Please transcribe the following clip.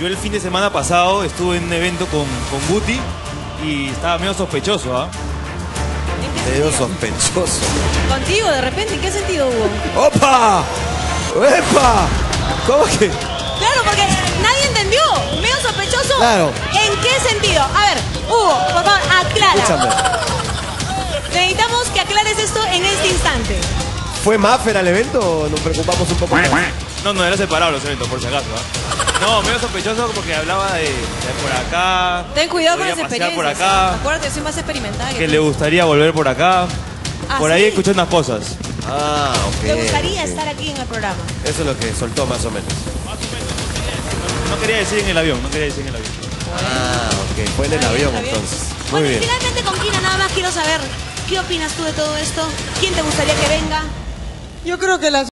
Yo el fin de semana pasado estuve en un evento con, con Guti y estaba medio sospechoso, ¿ah? Medio sospechoso. Contigo, de repente, ¿en qué sentido hubo? ¡Opa! ¡Epa! ¿Cómo que? Claro, porque nadie entendió. Medio sospechoso. Claro. ¿En qué sentido? A ver, Hugo, por favor, aclara. Escúchame. Necesitamos que aclares esto en este instante. ¿Fue Maffer al evento o nos preocupamos un poco? más? No, no, era separado los eventos, por si acaso, ¿ah? No, medio sospechoso porque hablaba de, de por acá. Ten cuidado con las experiencias. por acá, Acuérdate, soy más experimentada que que tú. le gustaría volver por acá. ¿Ah, Por sí? ahí escuché unas cosas. Ah, ok. ¿Te gustaría estar aquí en el programa? Eso es lo que soltó más o menos. No quería decir en el avión, no quería decir en el avión. Ah, ok. Fue en el bien, avión entonces. Muy Bueno, y bien. finalmente con Kina nada más quiero saber, ¿qué opinas tú de todo esto? ¿Quién te gustaría que venga? Yo creo que las